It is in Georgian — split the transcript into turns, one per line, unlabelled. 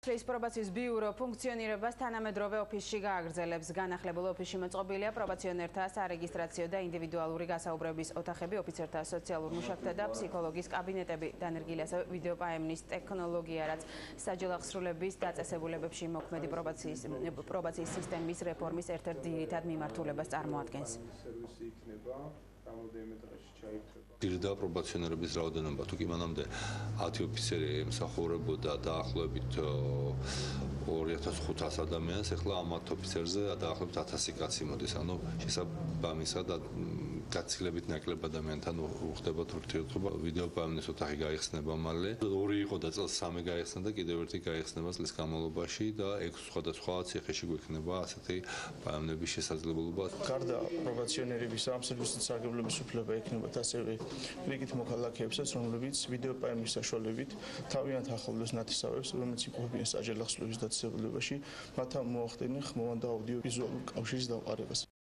რის პრობაციის ბიურო ფუნქციონირებას თანამედროვე ოფისში გააგრძელებს. განახლებულ ოფისში მოწყობილია პრობაციონერთა სარეგისტრაციო და ინდივიდუალური გასაუბრების ოთახები, ოფიცერთა სოციალურ მუშაკთა და ფსიქოლოგის კაბინეტები, დანერგილი ასევე ვიდეოპაემნის ტექნოლოგია, რაც საჯელახსრულების დაწესებულებებში მოქმედი პრობაციის პრობაციის სისტემის რეფორმის ერთ-ერთ ძირითად მიმართულებას წარმოადგენს. სერვისი იქნება
რამოდენიმე დღეში ჩაიქრება. დირდა პრობაციონერების რაოდენობა თუ კი მანამდე 10 ოფიცერი ემსახურებოდა დაახლოებით 2500 ადამიანს, ახლა ამ 10 ოფიცერზე დაახლოებით 1000 კაცი მოდის. ანუ შესაბამისად გაცილებით ნაკლებ ადამიანთან უხდება თურთიერთობა. ვიდეო პაემნის ოთახი გაიხსნება მალე. ორი იყო და წელს სამი გაიხსნა და კიდევ ერთი გაიხსნება წლის განმავლობაში და ექვს სხვადასხვა ციხეში გვექნება ასეთი პაემნების შესაძლებლობა.
გარდა პრობაციონერების ამ სერვისის სარგებლობის უფლება ექნებათ ასევე რიგით მოქალაქეებსაც, რომლებიც ვიდეო პაემნის საშუალებით თავიანთ ახლოს ნათესავებს, რომელიც იყვებიან საჯელახსლების დაწესებულებაში, მათ მოახდენენ ხმოვან და აუდიო ვიზუალურ კავშირის დამყარებას.